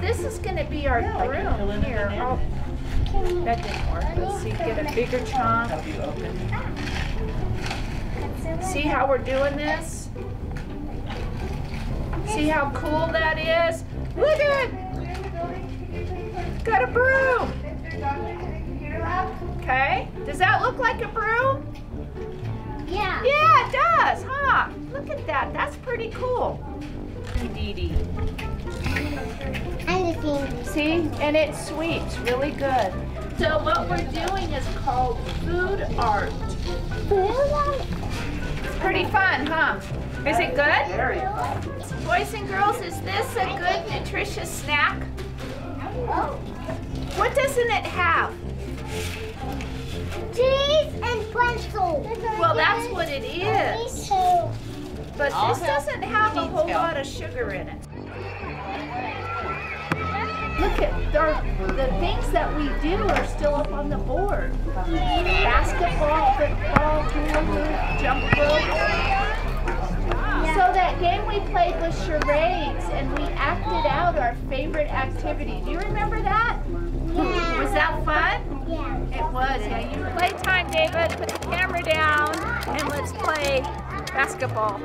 this is going to be our broom here. Oh, that didn't work. Let's see, get a bigger chunk. Have you opened? See how we're doing this? See how cool that is? Look at it! Got a broom! Dee Dee. And the thing. See, and it sweeps really good. So what we're doing is called food art. It's pretty fun, huh? Is it good? Very fun. Boys and girls, is this a good nutritious snack? Oh. What doesn't it have? Cheese and pretzel. Well, that's what it is. But I'll this doesn't have a whole help. lot of sugar in it. Look at our, the things that we do are still up on the board. Basketball, football, hula jump rope. So that game we played was charades and we acted out our favorite activity. Do you remember that? Yeah. Was that fun? Yeah. It was, yeah. You play time, David. Put the camera down and let's play basketball.